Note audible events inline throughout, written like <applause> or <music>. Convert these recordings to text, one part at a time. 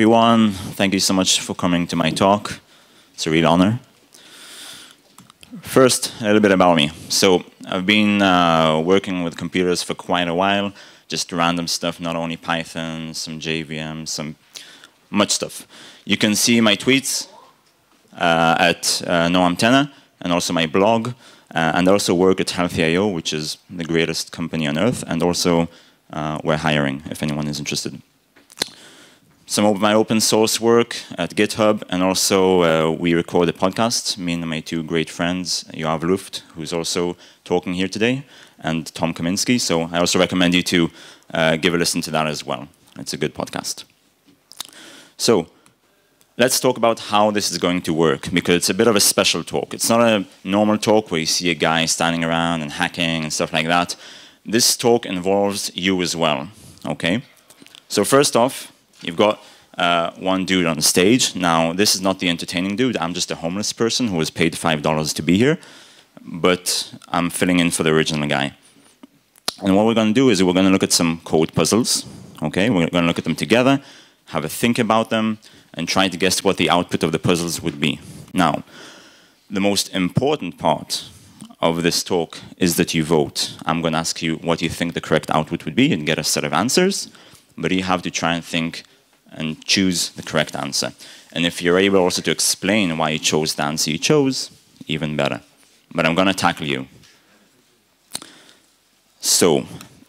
everyone. Thank you so much for coming to my talk. It's a real honor. First, a little bit about me. So, I've been uh, working with computers for quite a while, just random stuff, not only Python, some JVM, some much stuff. You can see my tweets uh, at uh, Noam Tenne and also my blog. Uh, and also work at Healthy.io, which is the greatest company on earth. And also, uh, we're hiring if anyone is interested some of my open source work at GitHub, and also uh, we record a podcast, me and my two great friends, Yoav Luft, who's also talking here today, and Tom Kaminsky. So I also recommend you to uh, give a listen to that as well. It's a good podcast. So let's talk about how this is going to work, because it's a bit of a special talk. It's not a normal talk where you see a guy standing around and hacking and stuff like that. This talk involves you as well, okay? So first off, You've got uh, one dude on stage. Now, this is not the entertaining dude. I'm just a homeless person who was paid $5 to be here, but I'm filling in for the original guy. And what we're going to do is we're going to look at some code puzzles. Okay, we're going to look at them together, have a think about them, and try to guess what the output of the puzzles would be. Now, the most important part of this talk is that you vote. I'm going to ask you what you think the correct output would be and get a set of answers, but you have to try and think and choose the correct answer. And if you're able also to explain why you chose the answer you chose, even better. But I'm going to tackle you. So,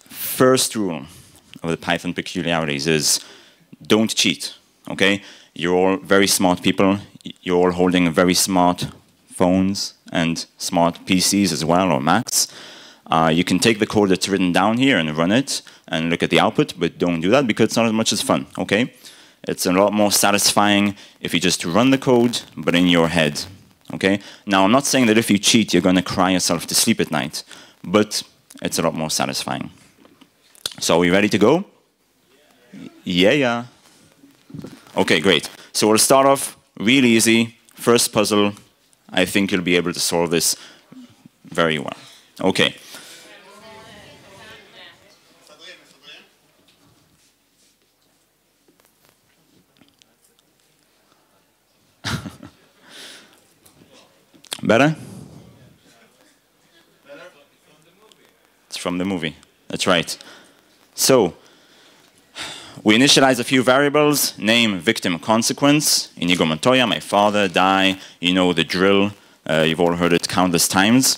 first rule of the Python peculiarities is don't cheat, okay? You're all very smart people. You're all holding very smart phones and smart PCs as well, or Macs. Uh, you can take the code that's written down here and run it and look at the output, but don't do that because it's not as much as fun, okay? It's a lot more satisfying if you just run the code, but in your head. Okay? Now, I'm not saying that if you cheat, you're going to cry yourself to sleep at night, but it's a lot more satisfying. So, are we ready to go? Yeah, yeah. Okay, great. So, we'll start off real easy. First puzzle. I think you'll be able to solve this very well. Okay. Better? It's from the movie. That's right. So, we initialize a few variables, name, victim, consequence. Inigo Montoya, my father, die, you know the drill. Uh, you've all heard it countless times.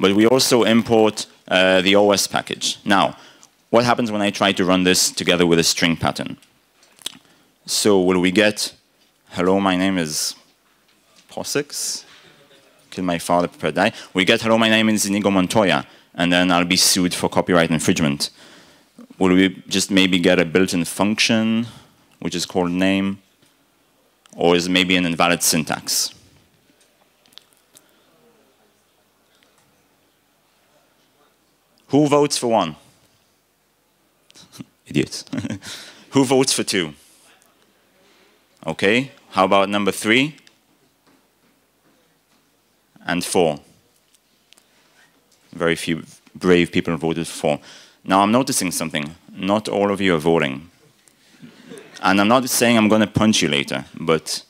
But we also import uh, the OS package. Now, what happens when I try to run this together with a string pattern? So will we get, hello, my name is POSIX, kill my father, prepare die. We get, hello, my name is Inigo Montoya, and then I'll be sued for copyright infringement. Will we just maybe get a built-in function, which is called name, or is maybe an invalid syntax? Who votes for one? <laughs> Idiots. <laughs> Who votes for two? Okay, how about number three? And four. Very few brave people voted for. Now I'm noticing something. Not all of you are voting. And I'm not saying I'm going to punch you later, but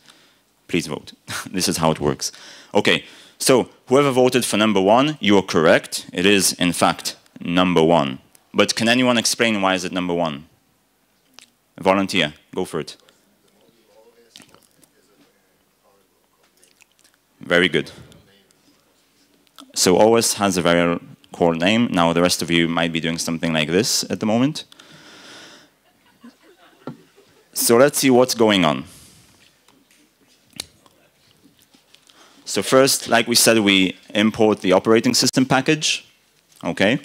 please vote. <laughs> this is how it works. Okay, so whoever voted for number one, you are correct. It is, in fact, number one. But can anyone explain why is it number one? volunteer, go for it. Very good. So OS has a very core name. Now the rest of you might be doing something like this at the moment. So let's see what's going on. So first, like we said, we import the operating system package. Okay.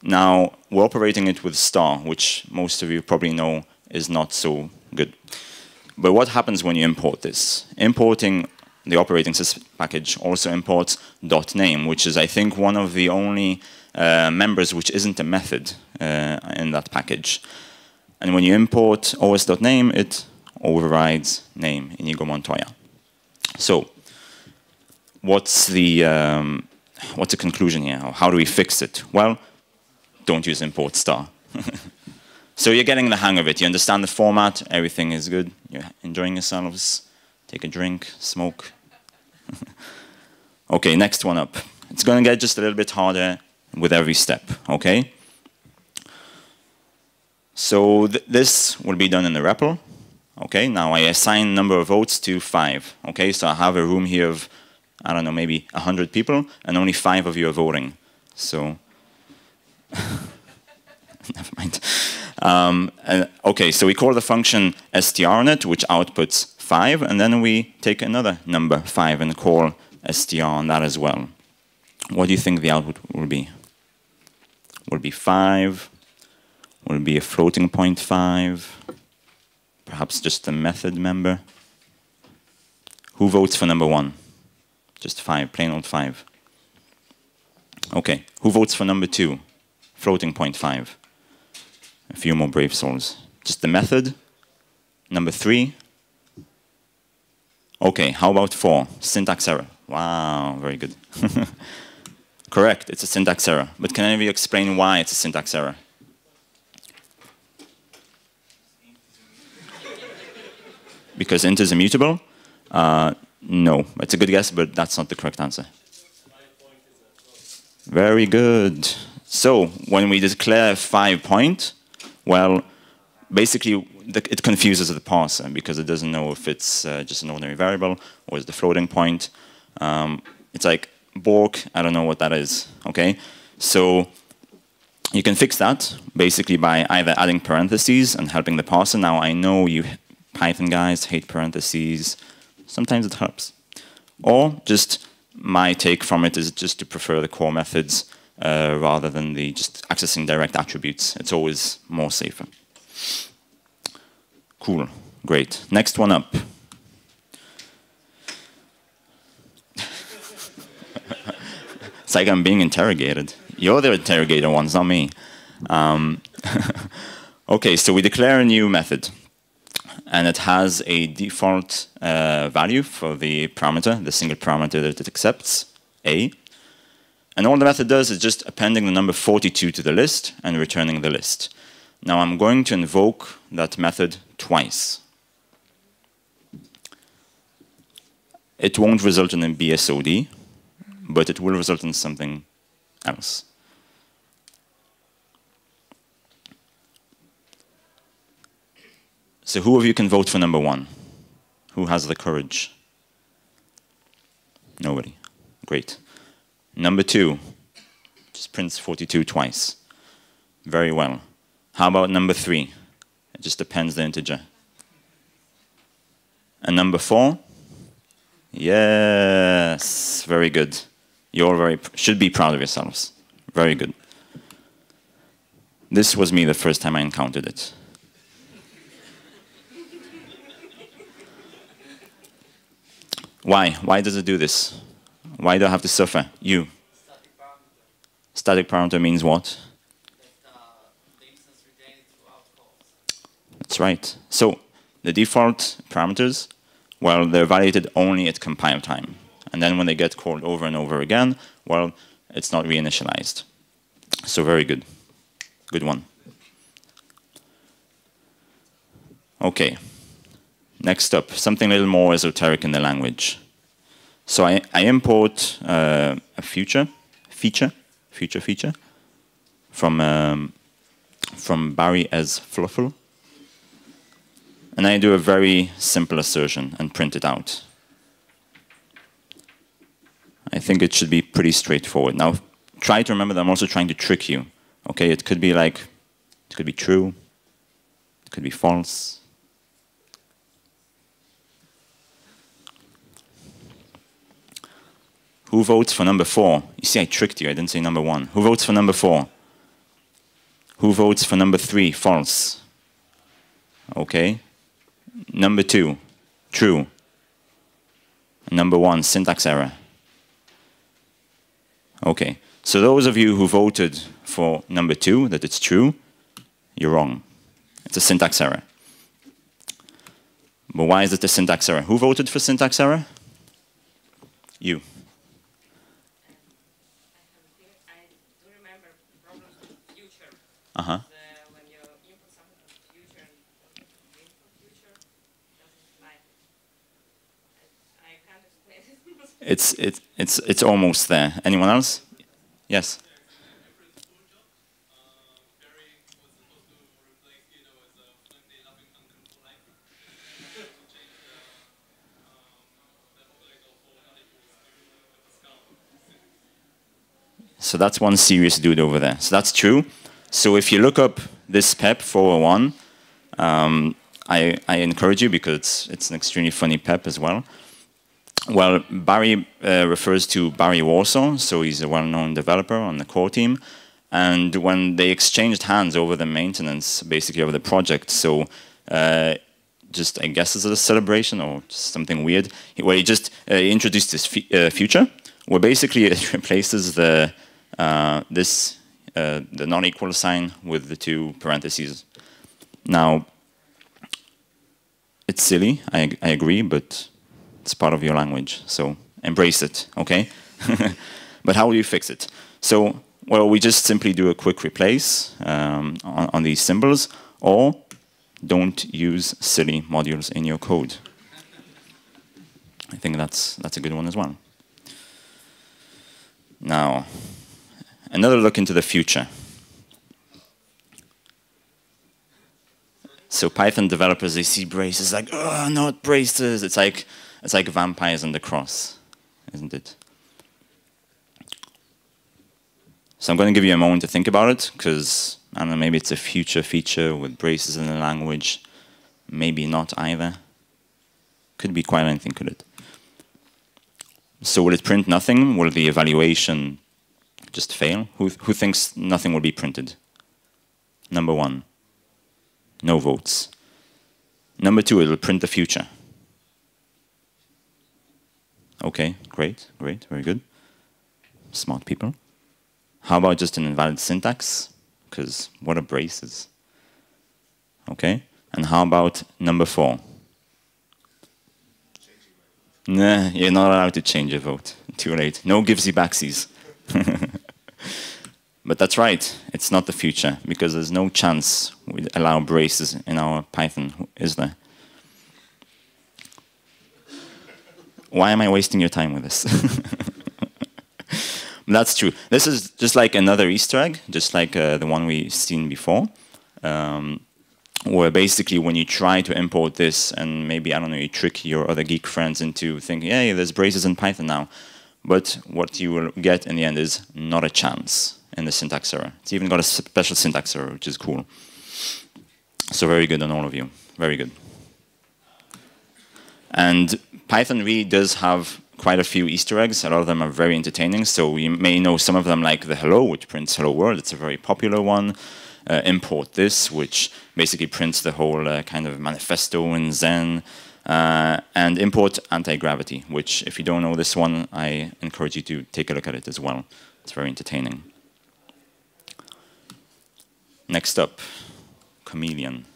Now we're operating it with star, which most of you probably know is not so good. But what happens when you import this? Importing the operating system package also imports dot .name, which is, I think, one of the only uh, members which isn't a method uh, in that package. And when you import os.name, it overrides name Inigo Montoya. So, what's the um, what's the conclusion here? How do we fix it? Well, don't use import star. <laughs> So you're getting the hang of it. You understand the format. Everything is good. You're enjoying yourselves. Take a drink, smoke. <laughs> okay, next one up. It's going to get just a little bit harder with every step, okay? So th this will be done in the REPL. Okay, now I assign number of votes to five. Okay, so I have a room here of, I don't know, maybe 100 people, and only five of you are voting. So, <laughs> never mind. Um, okay, so we call the function strnet, which outputs five, and then we take another number, five, and call str on that as well. What do you think the output will be? Will be five? Will be a floating point five? Perhaps just a method member. Who votes for number one? Just five, plain old five. Okay, who votes for number two? Floating point five. A few more brave souls. Just the method. Number three. Okay, how about four? Syntax error. Wow, very good. <laughs> Correct, it's a syntax error. But can any of you explain why it's a syntax error? because int is immutable? Uh, no, it's a good guess, but that's not the correct answer. Very good. So when we declare five point, well, basically the, it confuses the parser because it doesn't know if it's uh, just an ordinary variable or is the floating point. Um, it's like Bork, I don't know what that is, okay? So you can fix that basically by either adding parentheses and helping the parser. Now I know you Python guys hate parentheses. Sometimes it helps. Or just my take from it is just to prefer the core methods uh, rather than the just accessing direct attributes. It's always more safer. Cool, great. Next one up. it's like I'm being interrogated. You're the interrogator ones, not me. Um, <laughs> okay, so we declare a new method and it has a default uh, value for the parameter, the single parameter that it accepts, a. And all the method does is just appending the number 42 to the list and returning the list. Now I'm going to invoke that method twice. It won't result in a BSOD, but it will result in something else. So who of you can vote for number one? Who has the courage? Nobody. Great. Number two, just prints 42 twice. Very well. How about number three? It just depends the integer. And number four? Yes, very good. You all very should be proud of yourselves. Very good. This was me the first time I encountered it. Why? Why does it do this? Why do I have to suffer? You. Static parameter, Static parameter means what? That, uh, That's right. So the default parameters, well, they're validated only at compile time. And then when they get called over and over again, well, it's not reinitialized. So very good. Good one. Okay. Next up, something a little more esoteric in the language. So I, I import uh, a future feature, future feature, from um, from Barry as FLUFL, and I do a very simple assertion and print it out. I think it should be pretty straightforward. Now, try to remember that I'm also trying to trick you. Okay, it could be like, it could be true, it could be false, Who votes for number four? You see, I tricked you. I didn't say number one. Who votes for number four? Who votes for number three? False. Okay. Number two, true. Number one, syntax error. Okay. So those of you who voted for number two, that it's true, you're wrong. It's a syntax error. But why is it a syntax error? Who voted for syntax error? You. Uh-huh. It's it, it's it's almost there. Anyone else? Yes. So that's one serious dude over there. So that's true. So if you look up this PEP 401, um, I, I encourage you because it's, it's an extremely funny PEP as well. Well, Barry uh, refers to Barry Warsaw, so he's a well-known developer on the core team. And when they exchanged hands over the maintenance, basically over the project, so uh, just I guess it's a celebration or something weird, where he just uh, introduced this uh, future, where basically it <laughs> replaces the uh, this uh, the non-equal sign with the two parentheses. Now, it's silly, I, I agree, but it's part of your language, so embrace it, okay? <laughs> but how do you fix it? So, well, we just simply do a quick replace um, on, on these symbols, or don't use silly modules in your code. I think that's, that's a good one as well. Now, another look into the future. So Python developers, they see braces like, oh, not braces. It's like, it's like vampires on the cross, isn't it? So I'm going to give you a moment to think about it, because, I don't know, maybe it's a future feature with braces in the language. Maybe not either. Could be quite anything, could it? So will it print nothing? Will the evaluation just fail? Who, who thinks nothing will be printed? Number one. No votes. Number two, it'll print the future. Okay, great, great, very good. Smart people. How about just an invalid syntax? Because what are braces? Okay, and how about number four? Nah, you're not allowed to change your vote. Too late. No givesy backsies. <laughs> but that's right. It's not the future because there's no chance we allow braces in our Python, is there? Why am I wasting your time with this? <laughs> that's true. This is just like another Easter egg, just like uh, the one we've seen before. Um, where basically when you try to import this and maybe, I don't know, you trick your other geek friends into thinking, hey, there's braces in Python now. But what you will get in the end is not a chance in the syntax error. It's even got a special syntax error, which is cool. So very good on all of you. Very good. And Python really does have quite a few Easter eggs. A lot of them are very entertaining. So you may know some of them like the hello, which prints hello world. It's a very popular one uh, import this, which basically prints the whole uh, kind of manifesto in Zen, uh, and import anti-gravity, which if you don't know this one, I encourage you to take a look at it as well. It's very entertaining. Next up, Chameleon.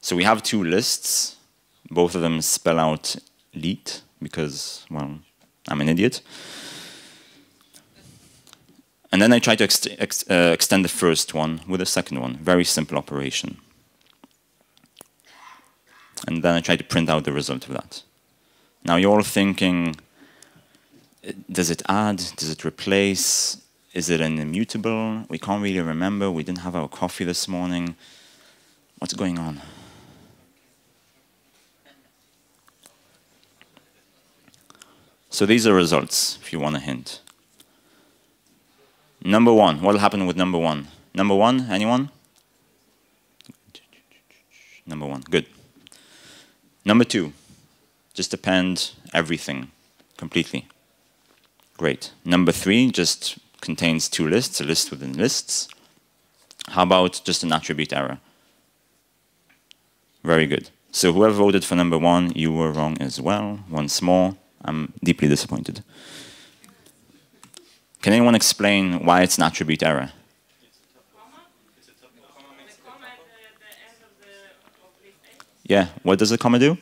So we have two lists. Both of them spell out leet because, well, I'm an idiot. And then I try to ex ex uh, extend the first one with the second one. Very simple operation. And then I try to print out the result of that. Now you're all thinking, does it add? Does it replace? Is it an immutable? We can't really remember. We didn't have our coffee this morning. What's going on? So these are results, if you want a hint. Number one, what will happen with number one? Number one, anyone? Number one, good. Number two, just append everything completely. Great. Number three just contains two lists, a list within lists. How about just an attribute error? Very good. So whoever voted for number one, you were wrong as well. Once more, I'm deeply disappointed. Can anyone explain why it's an attribute error? Yeah, what does a comma do?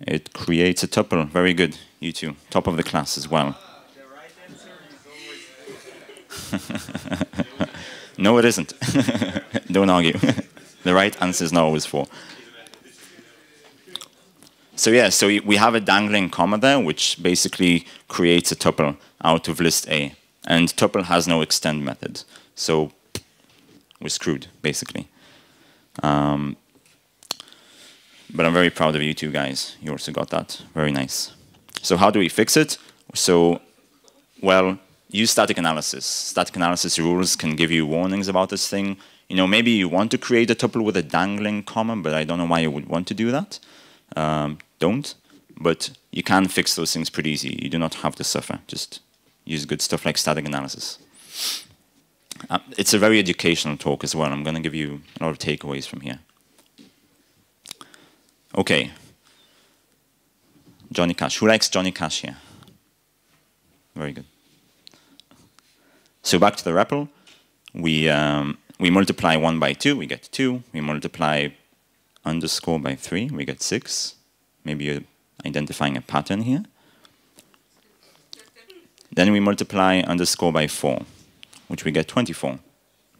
It creates a tuple. Very good, you two. Top of the class as well. <laughs> no, it isn't. <laughs> Don't argue. <laughs> the right answer is not always four. So yeah, so we have a dangling comma there, which basically creates a tuple out of list A. And tuple has no extend method. So we're screwed, basically. Um, but I'm very proud of you two guys. You also got that. Very nice. So how do we fix it? So, well, use static analysis. Static analysis rules can give you warnings about this thing. You know, maybe you want to create a tuple with a dangling comma, but I don't know why you would want to do that. Um, don't. But you can fix those things pretty easy. You do not have to suffer. Just use good stuff like static analysis. Uh, it's a very educational talk as well. I'm going to give you a lot of takeaways from here. Okay. Johnny Cash. Who likes Johnny Cash here? Very good. So back to the REPL. We, um, we multiply 1 by 2, we get 2. We multiply underscore by 3, we get 6. Maybe you're identifying a pattern here. Then we multiply underscore by 4, which we get 24.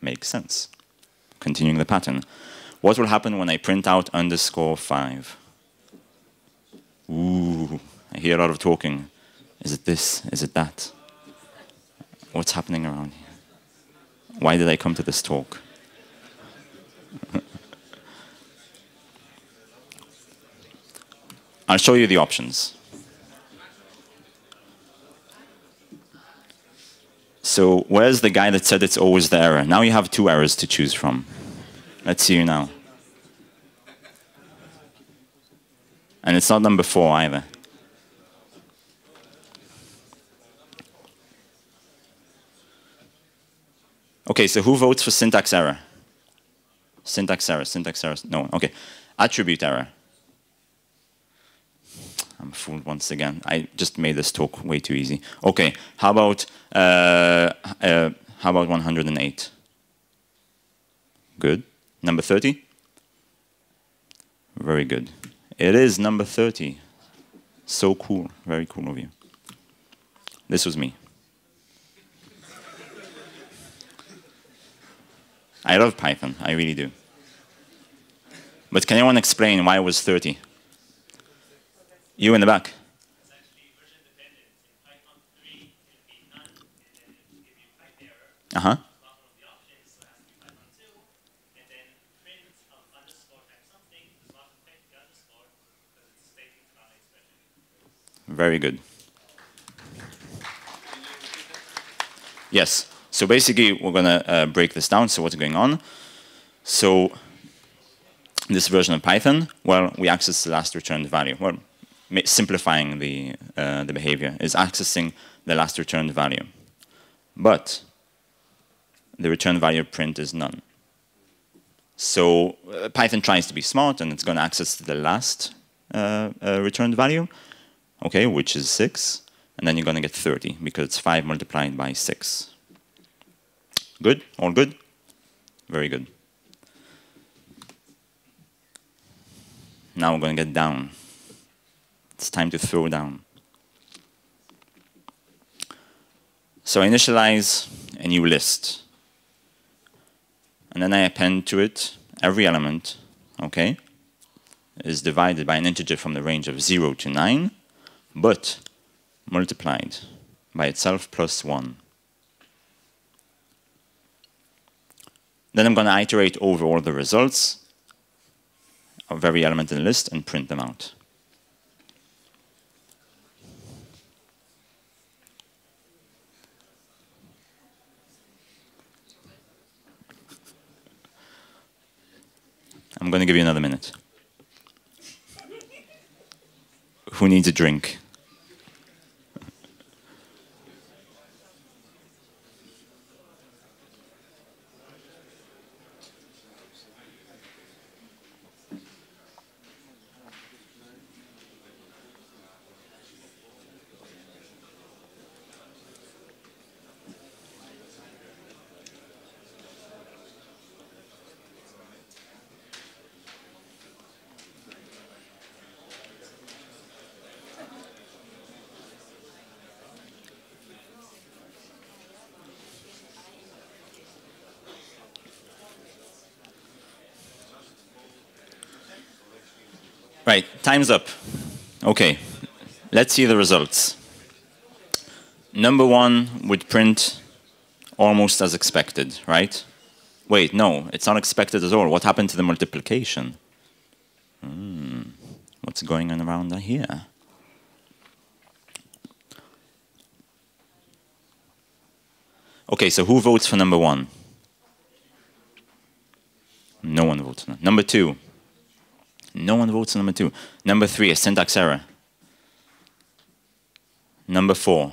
Makes sense. Continuing the pattern. What will happen when I print out underscore 5? Ooh, I hear a lot of talking. Is it this? Is it that? What's happening around here? Why did I come to this talk? <laughs> I'll show you the options. So where's the guy that said it's always the error? Now you have two errors to choose from. Let's see you now. And it's not number four either. Okay, so who votes for syntax error? Syntax error, syntax error, no, okay. Attribute error. I'm fooled once again. I just made this talk way too easy. Okay, how about, uh, uh, how about 108? Good. Number 30? Very good. It is number 30. So cool. Very cool of you. This was me. I love Python. I really do. But can anyone explain why it was 30? You in the back. Uh-huh. Very good. Yes. So basically, we're going to uh, break this down. So what's going on? So this version of Python, well, we access the last returned value. Well, simplifying the, uh, the behavior is accessing the last returned value. But the return value print is none. So uh, Python tries to be smart, and it's going to access the last uh, uh returned value okay, which is 6, and then you're going to get 30 because it's 5 multiplied by 6. Good? All good? Very good. Now we're going to get down. It's time to throw down. So I initialize a new list. And then I append to it every element, okay, is divided by an integer from the range of 0 to 9 but multiplied by itself plus 1. Then I'm going to iterate over all the results of every element in the list and print them out. I'm going to give you another minute. Who needs a drink? Right, time's up. Okay, let's see the results. Number one would print almost as expected, right? Wait, no, it's not expected at all. What happened to the multiplication? Hmm, what's going on around here? Okay, so who votes for number one? No one votes. Number two. No one votes for number two. Number three, a syntax error. Number four.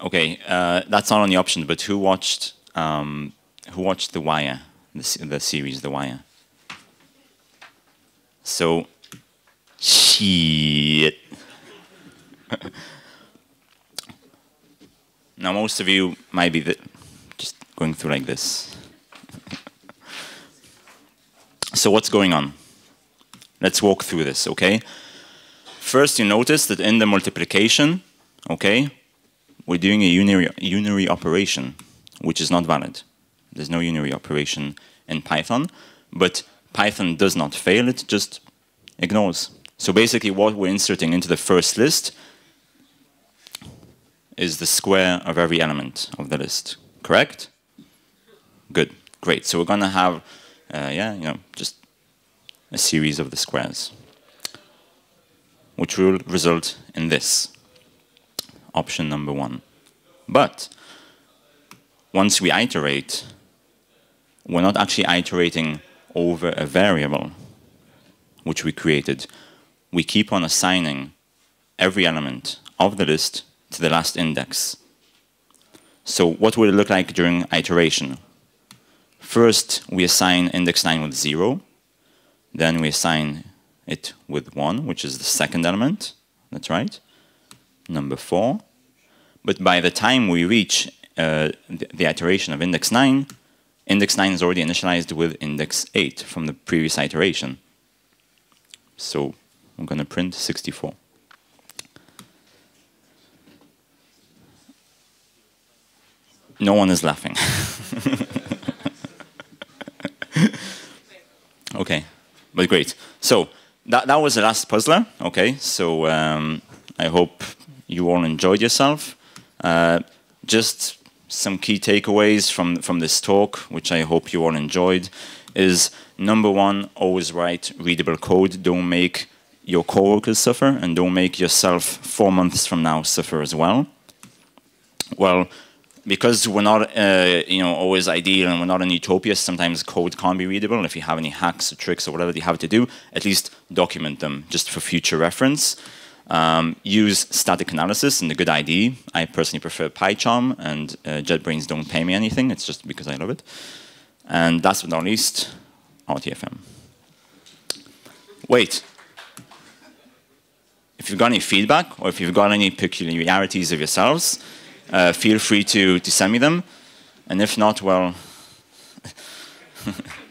Okay, uh, that's not on the option, but who watched um, who watched The Wire, the, the series The Wire? So, shit. <laughs> now, most of you might be just going through like this. So, what's going on? Let's walk through this, okay? First, you notice that in the multiplication, okay, we're doing a unary, unary operation, which is not valid. There's no unary operation in Python, but Python does not fail, it just ignores. So basically what we're inserting into the first list is the square of every element of the list, correct? Good, great. So we're gonna have, uh, yeah, you know, just a series of the squares, which will result in this, option number one. But once we iterate, we're not actually iterating over a variable which we created. We keep on assigning every element of the list to the last index. So what will it look like during iteration? First, we assign index 9 with 0. Then we assign it with 1, which is the second element. That's right. Number 4. But by the time we reach uh, the, the, iteration of index 9, index 9 is already initialized with index 8 from the previous iteration. So I'm going to print 64. No one is laughing. <laughs> okay, but great. So that, that was the last puzzler. Okay, so um, I hope you all enjoyed yourself. Uh, just some key takeaways from, from this talk, which I hope you all enjoyed, is number one, always write readable code. Don't make your coworkers suffer, and don't make yourself four months from now suffer as well. Well, because we're not, uh, you know, always ideal and we're not in utopia, sometimes code can't be readable. and If you have any hacks or tricks or whatever you have to do, at least document them just for future reference. Um, use static analysis and a good IDE. I personally prefer PyCharm, and uh, JetBrains don't pay me anything. It's just because I love it. And last but not least, RTFM. Wait. If you've got any feedback, or if you've got any peculiarities of yourselves, Uh, feel free to, to send me them. And if not, well... <laughs>